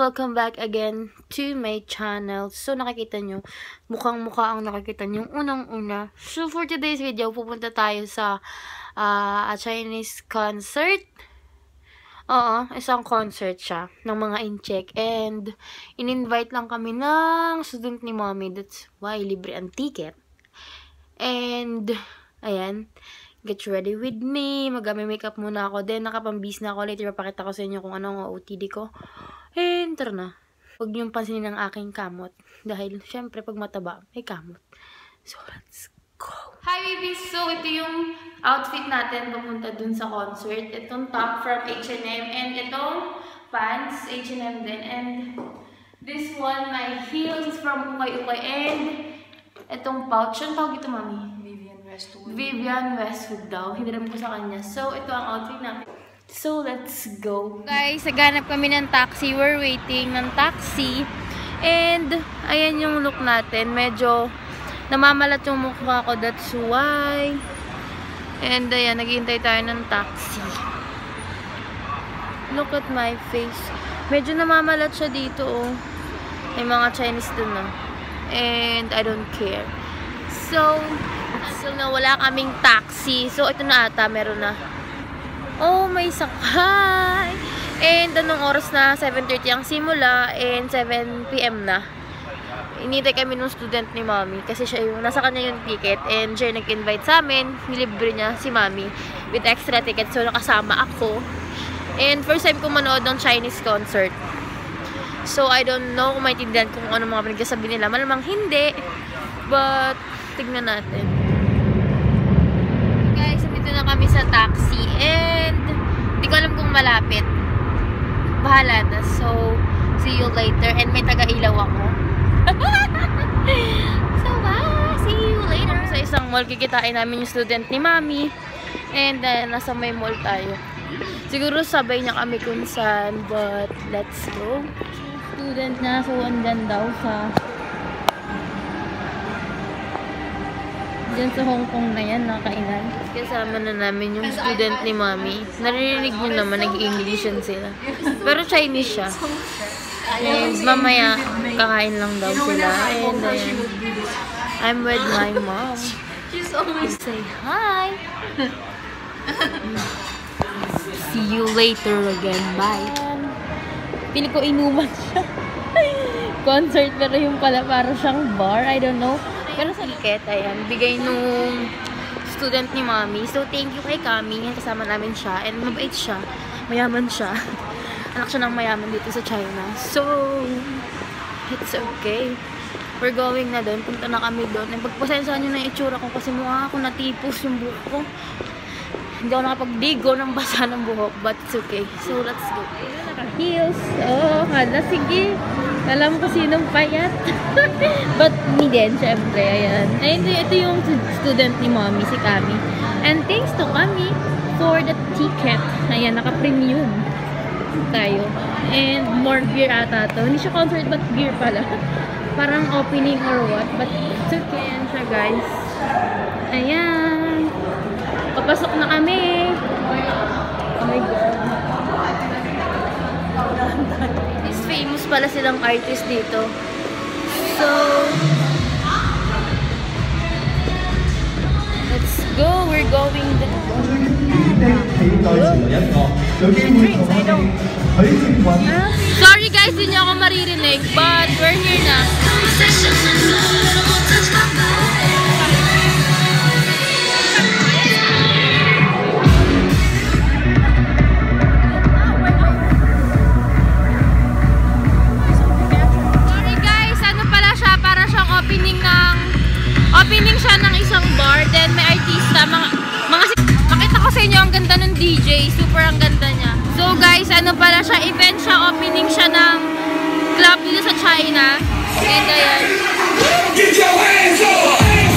Welcome back again to my channel. So, nakikita nyo, mukhang-mukha ang nakikita nyo unang-una. So, for today's video, pupunta tayo sa uh, a Chinese concert. Oo, isang concert siya ng mga in-check. And, in-invite lang kami ng student ni mommy. That's why, libre ang ticket. And, ayan, get ready with me. Mag-makeup muna ako. Then, nakapambis na ako. Later, papakita ko sa inyo kung ano ang OTD ko. And, tara na. Huwag niyong pansinin ang aking kamot. Dahil, syempre, pag mataba, may kamot. So, let's go. Hi, babies! So, ito yung outfit natin papunta dun sa concert. Itong top from H&M. And itong pants, H&M din. And, this one, my heels from Ukay Ukay. And, itong pouch. Ang tawag ito, mami? Vivian Westwood. Vivian Westwood daw. Hiniram ko sa kanya. So, ito ang outfit natin. So, let's go. Guys, naganap kami ng taxi. We're waiting ng taxi. And, ayan yung look natin. Medyo namamalat yung mukha ko. That's why. And, ayan, naghihintay tayo ng taxi. Look at my face. Medyo namamalat siya dito, oh. May mga Chinese dun, oh. And, I don't care. So, so na wala kaming taxi. So, ito na ata, meron na. Oh, may sakay! And, anong oras na? 7.30 ang simula. And, 7pm na. Initay kami ng student ni mommy. Kasi siya yung, nasa kanya yung ticket. And, siya nag-invite sa amin. Nilibre niya si mommy with extra ticket. So, nakasama ako. And, first time ko manood ng Chinese concert. So, I don't know kung maintindihan kung ano mga pinagsasabi nila. Malamang hindi. But, tignan natin. Guys, nandito na kami sa taxi. And, hindi ko alam kung malapit. Bahala na. So, see you later. And may taga-ilaw ako. so, bye! See you later! Sa isang mall, kikitain namin yung student ni Mami. And, uh, nasa may mall tayo. Siguro sabay niya kami kung saan. But, let's go. Student na. So, andyan daw sa Diyan sa Hong Kong na yan, nakainan. Kasama na namin yung student ni Mami. Naririnig nyo naman, nag-English yan sila. Pero Chinese siya. And mamaya, kakain lang daw sila. And ayan, I'm with my mom. She's always Say hi! See you later again. Bye! Pili ko inuman siya. Concert pero yung pala para siyang bar. I don't know. Pero sa ticket, ayan, bigay nung student ni mommy. So, thank you kay Kami. Kasama namin siya. And mabait siya. Mayaman siya. Anak siya ng mayaman dito sa China. So, it's okay. We're going na doon. Punta na kami doon. And pagpasensyahan nyo na yung itsura ko kasi mukha ako natipos yung buhok ko. Hindi ako nakapagdigo ng basa ng buhok. But it's okay. So, let's go. Heels. Oh, hala, sige. Alam ko sinong payat. But me din, syempre. Ayan. Ayun, ito yung student ni mommy, si Kami. And thanks to Kami for the ticket. Ayan, naka-premium tayo. And more beer ata to. Hindi siya concert, but beer pala. Parang opening or what. But it's okay. Ayan siya, guys. Ayan. Basok na kami. Oh my God. Is famous pala silang artist dito. So, let's go. We're going there. Drinks, ah. I don't. Sorry guys, hindi nyo ako maririnig, but we're here na. Guys, ano pala siya, event siya, opening siya ng club dito sa China. And ayan. Get your hands up!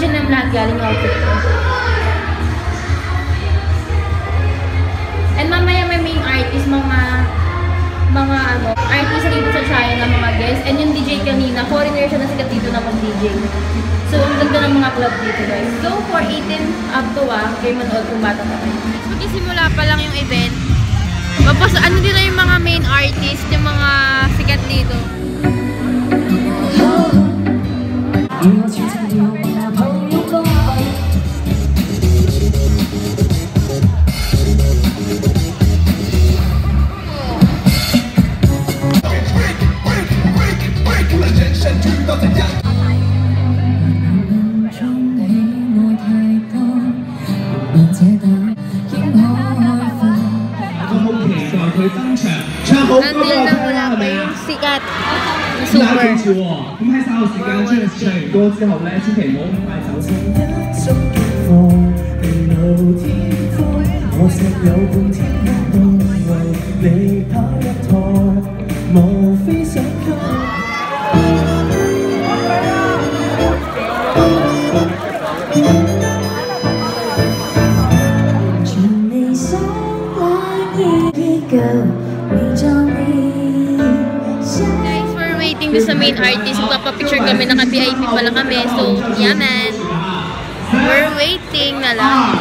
H&M lahat galing yung outfit ko. And mamaya may main artist, mga mga ano, artist dito sa China, mga guests. And yung DJ kanina, foreigner siya na sikat dito na mag-DJ. So, ang ganda ng mga club dito, guys. So, for 18 up to ah, kayo manood kung bata pa kayo. Magkisimula pa lang yung event. Tapos, ano dito yung mga main artist, yung mga sikat dito. trên chúng tôi sẽ nhận Nandun na wala ko yung sikat. Super. Super. kami sa main artist. Magpapapicture kami, naka-VIP pala kami. So, yeah man. We're waiting na lang.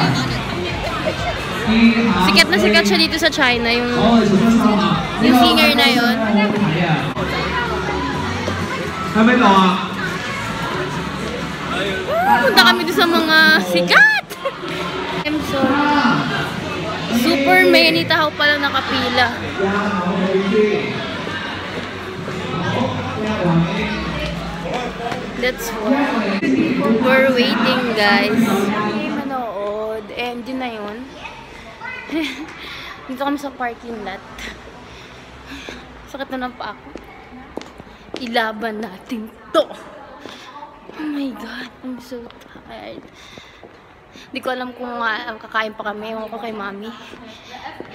Sikat na sikat siya dito sa China, yung, yung singer na yun. yon. Punta kami doon sa mga sikat! I'm sorry. Super many tao pala nakapila. That's why. We're waiting, guys. Hindi manood. And yun na yun. Dito kami sa parking lot. Sakit na ng pa ako. Ilaban natin to. Oh my God, I'm so tired. Hindi ko alam kung uh, kakain pa kami. Ewan ko kay mami.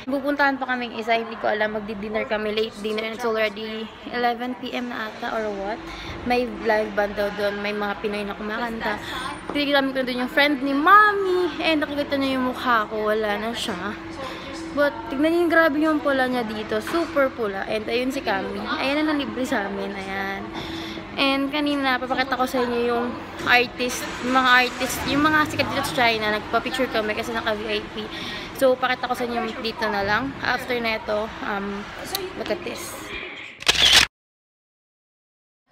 Pupuntahan pa kaming isa. Hindi ko alam. Magdi-dinner kami. Late dinner. It's already 11pm na ata or what. May live band daw doon. May mga Pinoy na kumakanta. Tinignan ko doon yung friend ni mami. Eh, nakikita niya yung mukha ko. Wala na siya. But, tignan niyo yung grabe yung pula niya dito. Super pula. And ayun si Kami. Ayan na libre sa amin. Ayan. And kanina, papakita ko sa inyo yung artist, yung mga artist, yung mga sikat dito sa China, nagpa-picture kami kasi naka-VIP. So, pakita ko sa inyo dito na lang. After na ito, um, look at this.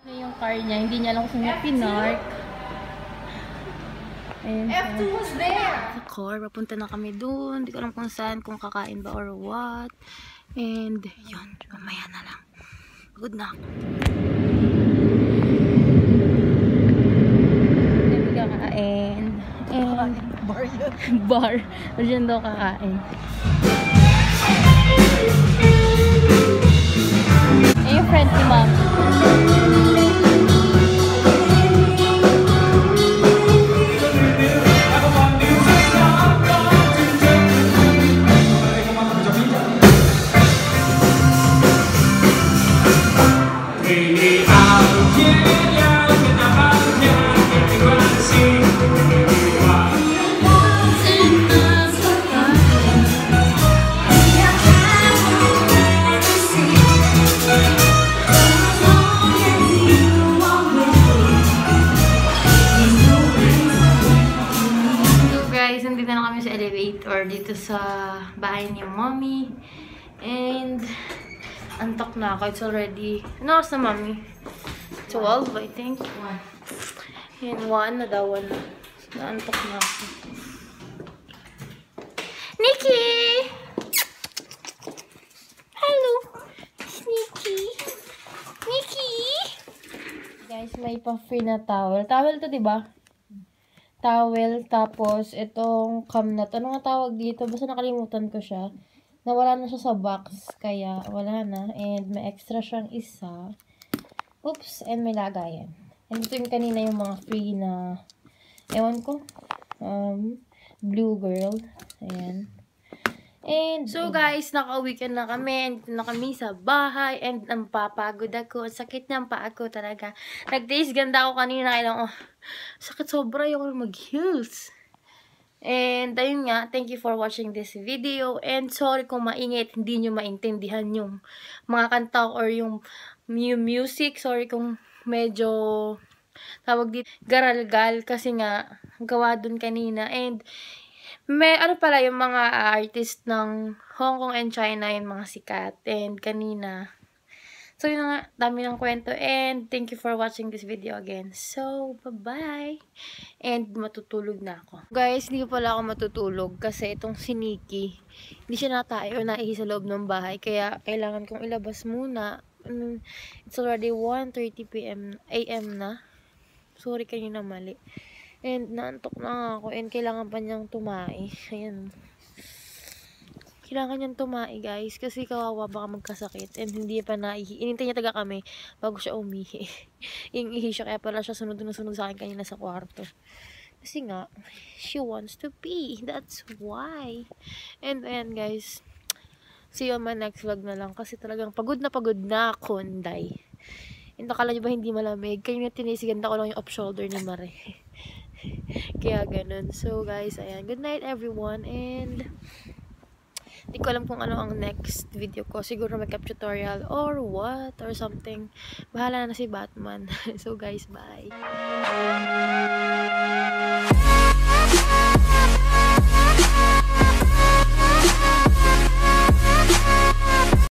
Ito yung car niya, hindi niya alam kung pinark. Ayun F2 was there! Sa car, papunta na kami dun. Hindi ko alam kung saan, kung kakain ba or what. And, yun, mamaya na lang. Good na ako. Kakain. And, bar yun. bar. Diyan daw kakain. Eh, yung friend ni mom. Guys, nandito na kami sa elevator dito sa bahay ni mommy. And, antok na ako. It's already, ano oras na mommy? 12, I think. And 1 na daw, 1 na. Naantok na ako. Nikki! Hello! Nikki! Nikki! Guys, may pa-free na towel. Towel to, di ba? Towel, tapos itong camnut. Ano nga tawag dito? Basta nakalimutan ko siya. Nawala na siya sa box, kaya wala na. And may extra siyang isa. Oops, and may lagayan. And ito yung kanina yung mga free na, ewan ko, um, blue girl. Ayan. And so guys, naka-weekend na kami dito na kami sa bahay and ang papagod ako. Ang sakit ng paa ko talaga. Nag-taste ganda ako kanina kaya lang, oh, sakit sobra yung mag-heels. And ayun nga, thank you for watching this video and sorry kung maingit, hindi nyo maintindihan yung mga kanta or yung mu- music. Sorry kung medyo tawag dito, garalgal kasi nga gawa dun kanina and may ano pala yung mga ah, artist ng Hong Kong and China yung mga sikat and kanina. So yun nga dami ng kwento and thank you for watching this video again. So bye bye and matutulog na ako. Guys hindi pala ako matutulog kasi itong si Nikki hindi siya natayo or naihi sa loob ng bahay kaya kailangan kong ilabas muna. Mm, it's already 1.30pm am na. Sorry kanina mali And naantok na ako and kailangan pa niyang tumai. Ayan. Kailangan niyang tumai guys kasi kawawa baka magkasakit and hindi pa naihi. Inintay niya taga kami bago siya umihi. Yung siya kaya pala siya sunod na sunod sa akin kanina sa kwarto. Kasi nga, she wants to pee. That's why. And ayan guys, see you on my next vlog na lang kasi talagang pagod na pagod na ako, Nday. And akala niyo ba hindi malamig? Kayo na tinisiganda ko lang yung off-shoulder ni Mare. Kaya ganun. So, guys, ayan. Good night, everyone. And, hindi ko alam kung ano ang next video ko. Siguro makeup tutorial or what or something. Bahala na si Batman. so, guys, bye.